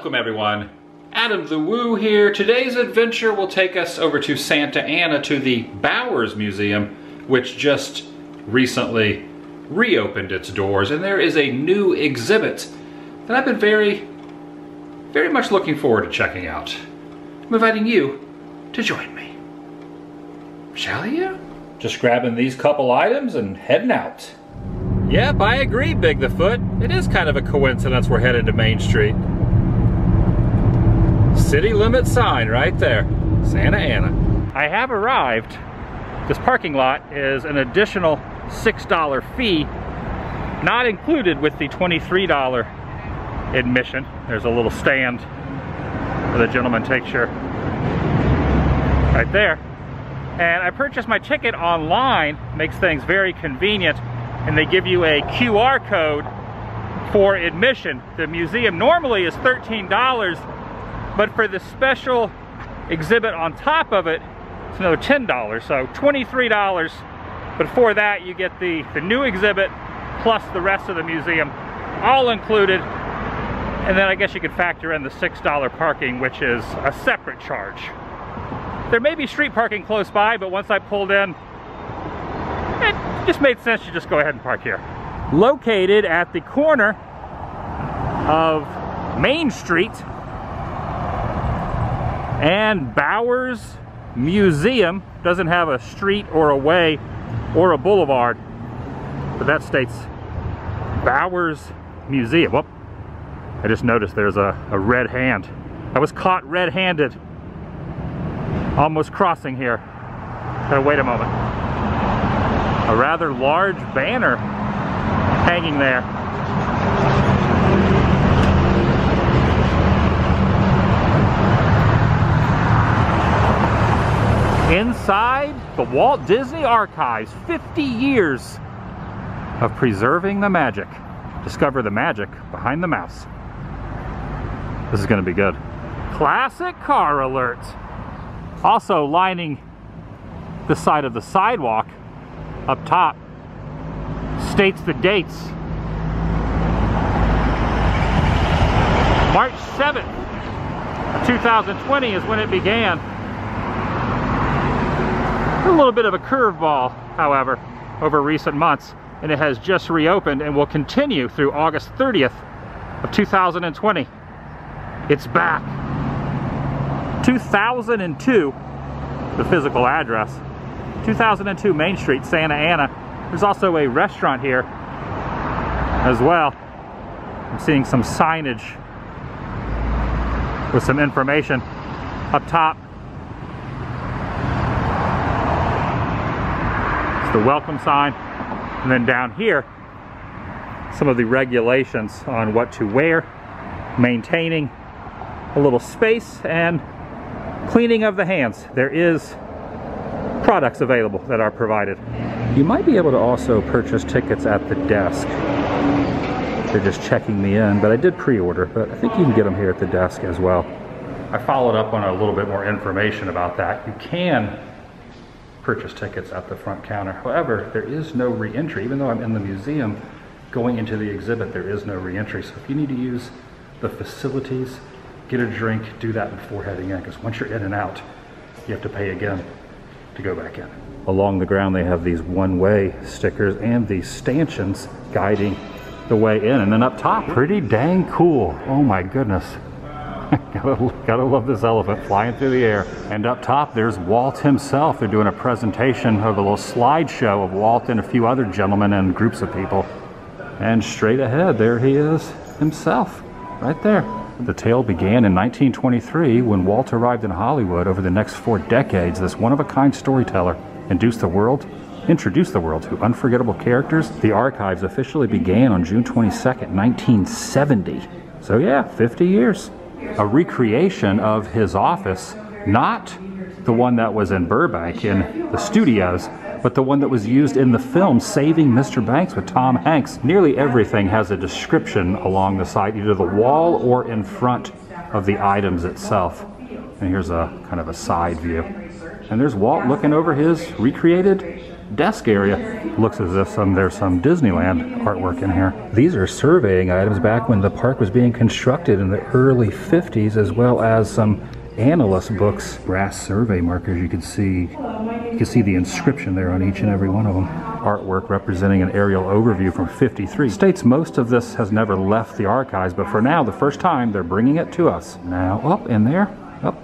Welcome everyone. Adam the Woo here. Today's adventure will take us over to Santa Ana to the Bowers Museum, which just recently reopened its doors, and there is a new exhibit that I've been very, very much looking forward to checking out. I'm inviting you to join me. Shall you? Just grabbing these couple items and heading out. Yep, I agree, Big the Foot. It is kind of a coincidence we're headed to Main Street. City limit sign right there, Santa Ana. I have arrived. This parking lot is an additional $6 fee, not included with the $23 admission. There's a little stand where the gentleman takes your, right there. And I purchased my ticket online, makes things very convenient, and they give you a QR code for admission. The museum normally is $13, but for the special exhibit on top of it, it's another $10, so $23. But for that, you get the, the new exhibit plus the rest of the museum, all included. And then I guess you could factor in the $6 parking, which is a separate charge. There may be street parking close by, but once I pulled in, it just made sense to just go ahead and park here. Located at the corner of Main Street and Bowers Museum doesn't have a street or a way or a boulevard, but that states Bowers Museum. Whoop. I just noticed there's a, a red hand. I was caught red-handed. Almost crossing here. Gotta wait a moment. A rather large banner hanging there. Inside the Walt Disney Archives, 50 years of preserving the magic. Discover the magic behind the mouse. This is gonna be good. Classic car alert. Also lining the side of the sidewalk up top states the dates. March 7th, 2020 is when it began. A little bit of a curveball, however, over recent months, and it has just reopened and will continue through August 30th of 2020. It's back. 2002, the physical address. 2002 Main Street, Santa Ana. There's also a restaurant here as well. I'm seeing some signage with some information up top the welcome sign. And then down here, some of the regulations on what to wear, maintaining a little space, and cleaning of the hands. There is products available that are provided. You might be able to also purchase tickets at the desk. They're just checking me in, but I did pre-order, but I think you can get them here at the desk as well. I followed up on a little bit more information about that. You can purchase tickets at the front counter. However, there is no re-entry. Even though I'm in the museum, going into the exhibit, there is no re-entry. So if you need to use the facilities, get a drink, do that before heading in, because once you're in and out, you have to pay again to go back in. Along the ground, they have these one-way stickers and these stanchions guiding the way in. And then up top, pretty dang cool. Oh my goodness. gotta, gotta love this elephant flying through the air. And up top, there's Walt himself. They're doing a presentation of a little slideshow of Walt and a few other gentlemen and groups of people. And straight ahead, there he is himself, right there. The tale began in 1923 when Walt arrived in Hollywood. Over the next four decades, this one-of-a-kind storyteller induced the world introduced the world to unforgettable characters. The archives officially began on June 22nd, 1970. So yeah, 50 years a recreation of his office, not the one that was in Burbank in the studios, but the one that was used in the film Saving Mr. Banks with Tom Hanks. Nearly everything has a description along the side, either the wall or in front of the items itself. And here's a kind of a side view. And there's Walt looking over his recreated desk area. Looks as if some there's some Disneyland artwork in here. These are surveying items back when the park was being constructed in the early 50s, as well as some analyst books. Brass survey markers, you can see you can see the inscription there on each and every one of them. Artwork representing an aerial overview from 53. States most of this has never left the archives, but for now, the first time, they're bringing it to us. Now, up in there, up,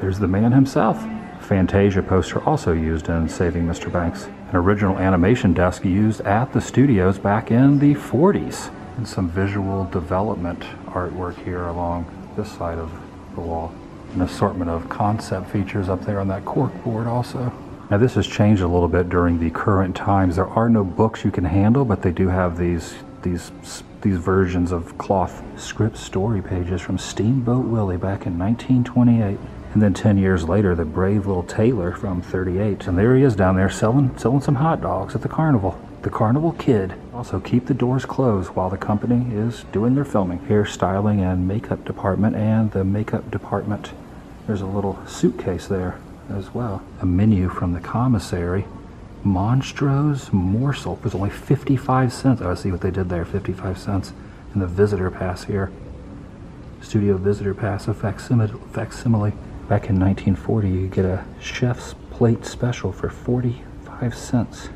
there's the man himself. Fantasia poster also used in Saving Mr. Banks. An original animation desk used at the studios back in the 40s. And some visual development artwork here along this side of the wall. An assortment of concept features up there on that cork board also. Now this has changed a little bit during the current times. There are no books you can handle, but they do have these these these versions of cloth script story pages from Steamboat Willie back in 1928. And then 10 years later, the brave little tailor from 38. And there he is down there selling selling some hot dogs at the carnival. The Carnival Kid. Also keep the doors closed while the company is doing their filming. Hairstyling and makeup department and the makeup department. There's a little suitcase there as well. A menu from the commissary. Monstro's Morsel was only 55 cents. Oh, I see what they did there, 55 cents. And the visitor pass here. Studio visitor pass, a facsimile. facsimile. Back in 1940, you get a chef's plate special for 45 cents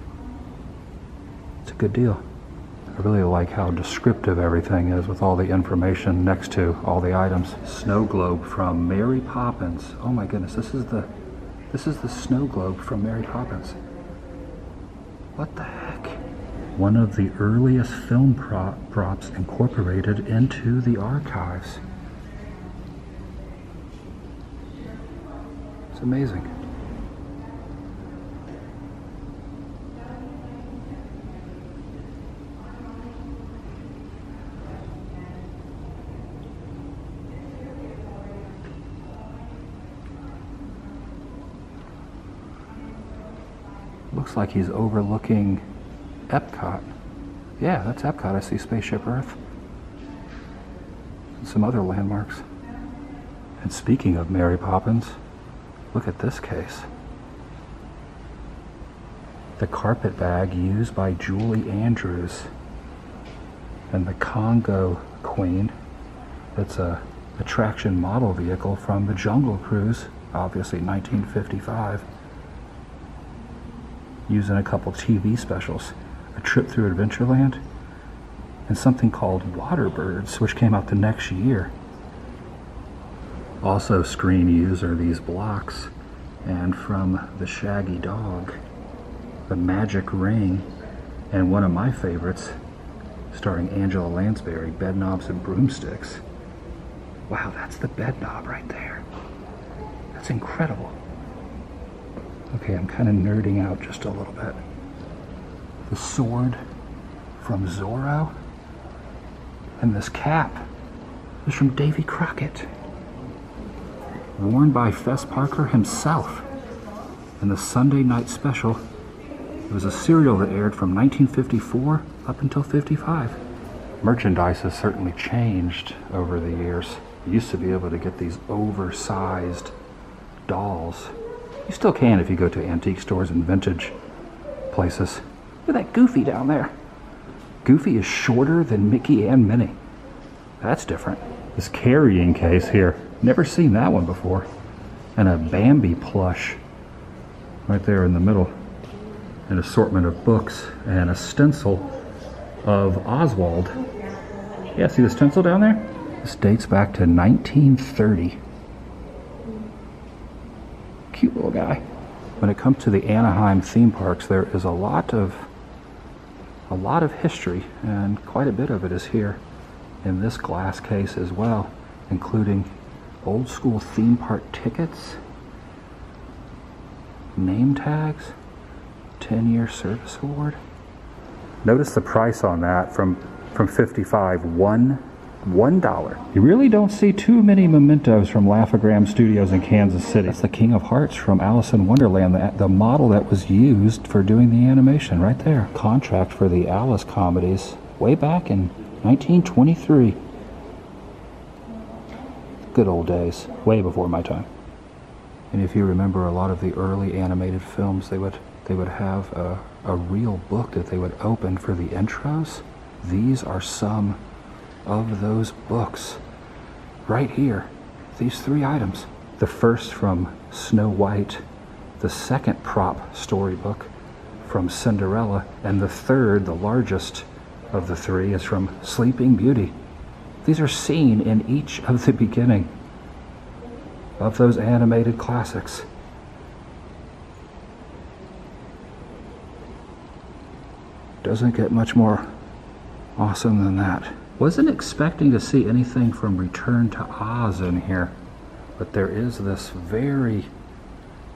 It's a good deal. I really like how descriptive everything is with all the information next to all the items. Snow globe from Mary Poppins. Oh my goodness, this is the this is the snow globe from Mary Poppins. What the heck? One of the earliest film prop props incorporated into the archives. Amazing. Looks like he's overlooking Epcot. Yeah, that's Epcot. I see Spaceship Earth. And some other landmarks. And speaking of Mary Poppins, look at this case. The carpet bag used by Julie Andrews and the Congo Queen. That's a attraction model vehicle from the Jungle Cruise, obviously 1955 using a couple TV specials. A Trip Through Adventureland and something called Waterbirds, which came out the next year. Also screen use are these blocks and from The Shaggy Dog, The Magic Ring, and one of my favorites, starring Angela Lansbury, Bed Knobs and Broomsticks. Wow, that's the bed knob right there. That's incredible. Okay, I'm kind of nerding out just a little bit. The sword from Zorro. And this cap is from Davy Crockett. Worn by Fess Parker himself. In the Sunday night special, it was a serial that aired from 1954 up until 55. Merchandise has certainly changed over the years. You used to be able to get these oversized dolls you still can if you go to antique stores and vintage places. Look at that Goofy down there. Goofy is shorter than Mickey and Minnie. That's different. This carrying case here, never seen that one before. And a Bambi plush right there in the middle. An assortment of books and a stencil of Oswald. Yeah, see the stencil down there? This dates back to 1930 cute little guy. When it comes to the Anaheim theme parks, there is a lot of a lot of history, and quite a bit of it is here in this glass case as well, including old school theme park tickets, name tags, 10 year service award. Notice the price on that from from 55, one $1. You really don't see too many mementos from Laugh-O-Gram Studios in Kansas City. That's the King of Hearts from Alice in Wonderland, the, the model that was used for doing the animation right there. Contract for the Alice comedies way back in 1923. Good old days, way before my time. And if you remember a lot of the early animated films, they would they would have a, a real book that they would open for the intros. These are some of those books right here. These three items. The first from Snow White, the second prop storybook from Cinderella, and the third, the largest of the three, is from Sleeping Beauty. These are seen in each of the beginning of those animated classics. Doesn't get much more awesome than that. Wasn't expecting to see anything from Return to Oz in here, but there is this very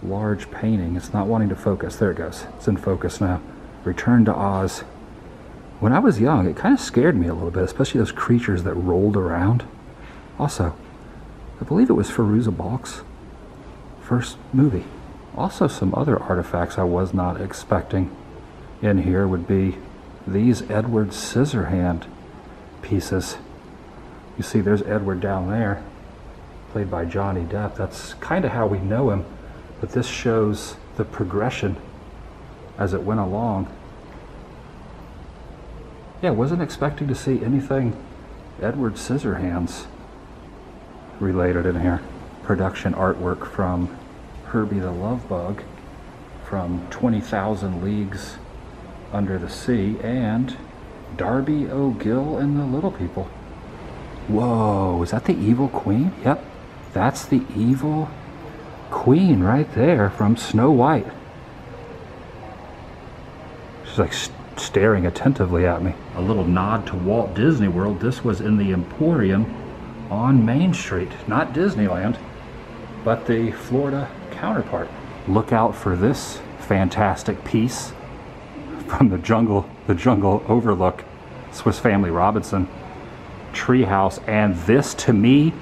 large painting. It's not wanting to focus. There it goes. It's in focus now. Return to Oz. When I was young, it kind of scared me a little bit, especially those creatures that rolled around. Also, I believe it was Fairuza Balk's first movie. Also, some other artifacts I was not expecting in here would be these Edward Scissorhand pieces. You see, there's Edward down there, played by Johnny Depp. That's kind of how we know him, but this shows the progression as it went along. Yeah, wasn't expecting to see anything Edward Scissorhands related in here. Production artwork from Herbie the Love Bug from 20,000 Leagues Under the Sea and Darby O'Gill and the Little People. Whoa, is that the evil queen? Yep, that's the evil queen right there from Snow White. She's like staring attentively at me. A little nod to Walt Disney World. This was in the Emporium on Main Street, not Disneyland, but the Florida counterpart. Look out for this fantastic piece from the jungle, the jungle overlook, Swiss Family Robinson treehouse. And this to me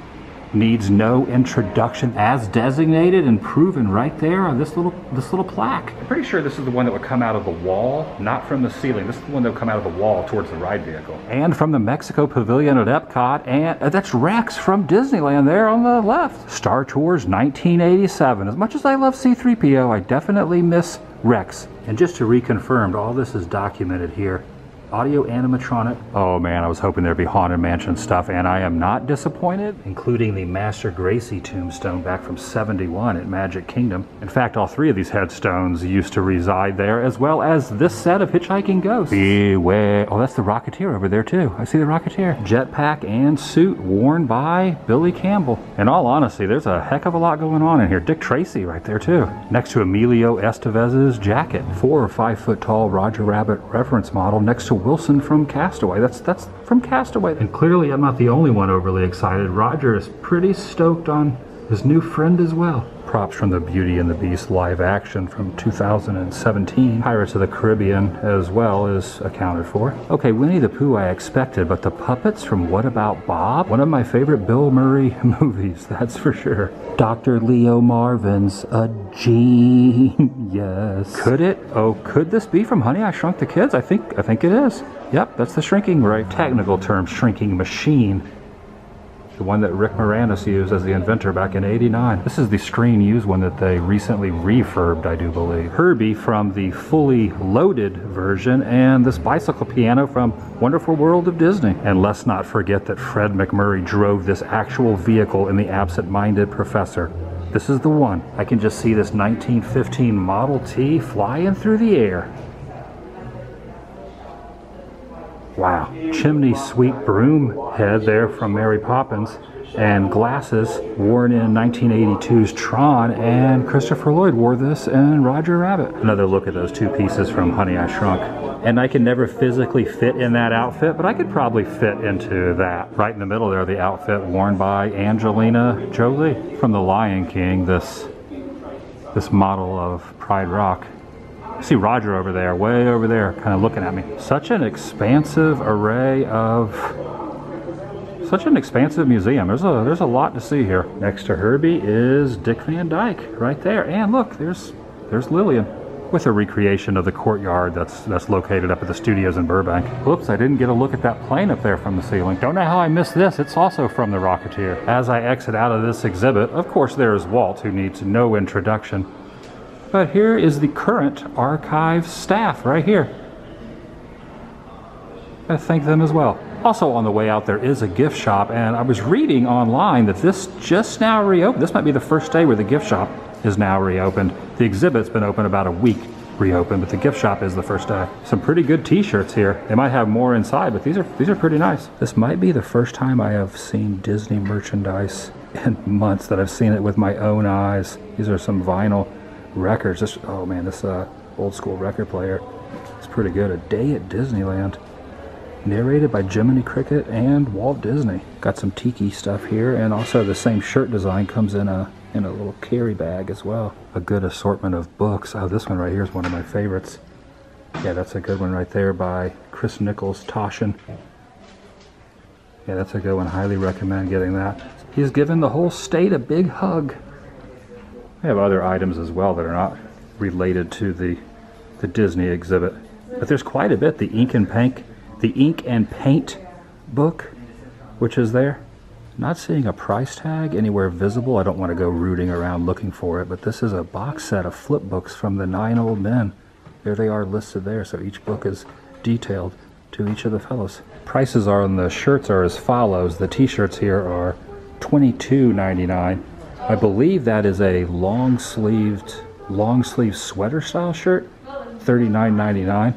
needs no introduction as designated and proven right there on this little this little plaque. I'm pretty sure this is the one that would come out of the wall, not from the ceiling. This is the one that would come out of the wall towards the ride vehicle. And from the Mexico Pavilion at Epcot, and uh, that's Rex from Disneyland there on the left. Star Tours 1987. As much as I love C-3PO, I definitely miss Rex. And just to reconfirm, all this is documented here audio animatronic. Oh man, I was hoping there'd be Haunted Mansion stuff, and I am not disappointed, including the Master Gracey tombstone back from 71 at Magic Kingdom. In fact, all three of these headstones used to reside there, as well as this set of Hitchhiking Ghosts. Beware. Oh, that's the Rocketeer over there too. I see the Rocketeer. Jetpack and suit worn by Billy Campbell. In all honesty, there's a heck of a lot going on in here. Dick Tracy right there too. Next to Emilio Estevez's jacket. Four or five foot tall Roger Rabbit reference model next to Wilson from Castaway. That's that's from Castaway. And clearly I'm not the only one overly excited. Roger is pretty stoked on his new friend as well. Props from the Beauty and the Beast live action from 2017. Pirates of the Caribbean as well is accounted for. Okay, Winnie the Pooh I expected, but the puppets from What About Bob? One of my favorite Bill Murray movies, that's for sure. Dr. Leo Marvin's a genius. Could it? Oh, could this be from Honey I Shrunk the Kids? I think I think it is. Yep, that's the shrinking right. Technical term, shrinking machine the one that Rick Moranis used as the inventor back in 89. This is the screen used one that they recently refurbed, I do believe. Herbie from the fully loaded version, and this bicycle piano from Wonderful World of Disney. And let's not forget that Fred MacMurray drove this actual vehicle in the Absent-Minded Professor. This is the one. I can just see this 1915 Model T flying through the air. Wow. Chimney sweep broom head there from Mary Poppins and glasses worn in 1982's Tron and Christopher Lloyd wore this in Roger Rabbit. Another look at those two pieces from Honey I Shrunk. And I can never physically fit in that outfit, but I could probably fit into that. Right in the middle there, the outfit worn by Angelina Jolie from The Lion King, this, this model of Pride Rock. I see Roger over there, way over there, kind of looking at me. Such an expansive array of such an expansive museum. There's a there's a lot to see here. Next to Herbie is Dick Van Dyke right there. And look, there's there's Lillian with a recreation of the courtyard that's that's located up at the studios in Burbank. Oops, I didn't get a look at that plane up there from the ceiling. Don't know how I missed this. It's also from the Rocketeer. As I exit out of this exhibit, of course there is Walt who needs no introduction. But here is the current archive staff right here. I thank them as well. Also on the way out there is a gift shop and I was reading online that this just now reopened. This might be the first day where the gift shop is now reopened. The exhibit's been open about a week reopened, but the gift shop is the first day. Some pretty good t-shirts here. They might have more inside, but these are these are pretty nice. This might be the first time I have seen Disney merchandise in months that I've seen it with my own eyes. These are some vinyl records. This, oh man, this uh, old school record player. is pretty good. A Day at Disneyland. Narrated by Jiminy Cricket and Walt Disney. Got some tiki stuff here, and also the same shirt design comes in a in a little carry bag as well. A good assortment of books. Oh, this one right here is one of my favorites. Yeah, that's a good one right there by Chris Nichols Taschen. Yeah, that's a good one. Highly recommend getting that. He's given the whole state a big hug. We have other items as well that are not related to the the Disney exhibit. But there's quite a bit. The ink and paint, the ink and paint book, which is there. Not seeing a price tag anywhere visible. I don't want to go rooting around looking for it, but this is a box set of flip books from the Nine Old Men. There they are listed there, so each book is detailed to each of the fellows. Prices are on the shirts are as follows. The t-shirts here are $22.99. I believe that is a long sleeved long sleeve sweater style shirt, $39.99.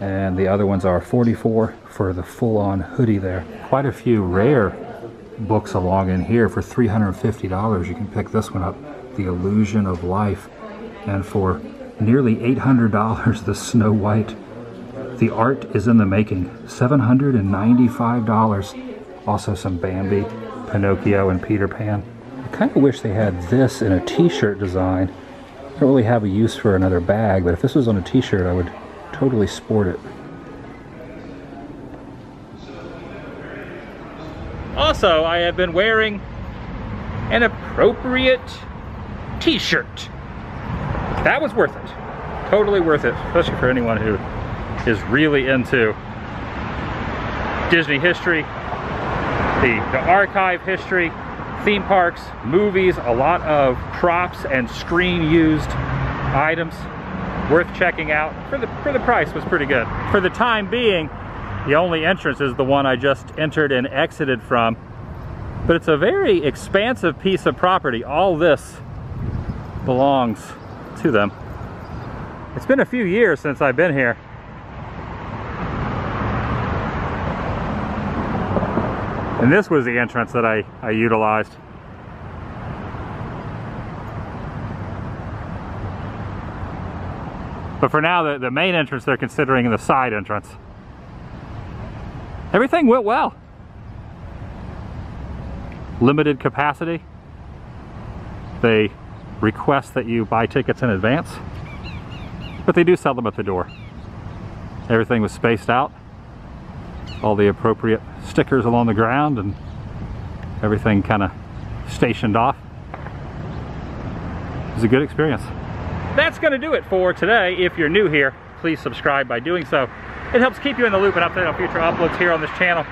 And the other ones are 44 for the full on hoodie there. Quite a few rare books along in here for $350. You can pick this one up, The Illusion of Life. And for nearly $800, The Snow White. The art is in the making, $795. Also some Bambi, Pinocchio, and Peter Pan. I kind of wish they had this in a t-shirt design. I don't really have a use for another bag, but if this was on a t-shirt, I would totally sport it. Also, I have been wearing an appropriate t-shirt. That was worth it. Totally worth it, especially for anyone who is really into Disney history, the, the archive history, theme parks, movies, a lot of props and screen used items worth checking out. For the, for the price was pretty good. For the time being, the only entrance is the one I just entered and exited from. But it's a very expansive piece of property. All this belongs to them. It's been a few years since I've been here. And this was the entrance that I, I utilized. But for now, the, the main entrance they're considering the side entrance. Everything went well. Limited capacity. They request that you buy tickets in advance, but they do sell them at the door. Everything was spaced out. All the appropriate stickers along the ground and everything kind of stationed off. It was a good experience. That's going to do it for today. If you're new here, please subscribe by doing so. It helps keep you in the loop and update on future uploads here on this channel.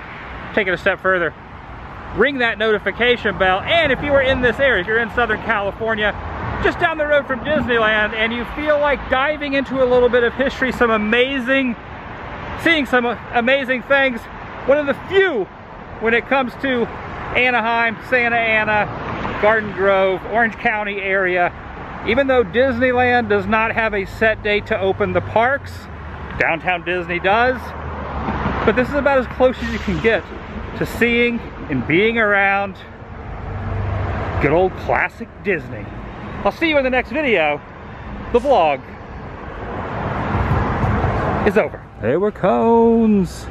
Take it a step further, ring that notification bell, and if you are in this area, if you're in Southern California, just down the road from Disneyland, and you feel like diving into a little bit of history, some amazing, seeing some amazing things, one of the few when it comes to Anaheim, Santa Ana, Garden Grove, Orange County area, even though Disneyland does not have a set date to open the parks, Downtown Disney does, but this is about as close as you can get to seeing and being around good old classic Disney. I'll see you in the next video. The vlog is over. They were cones.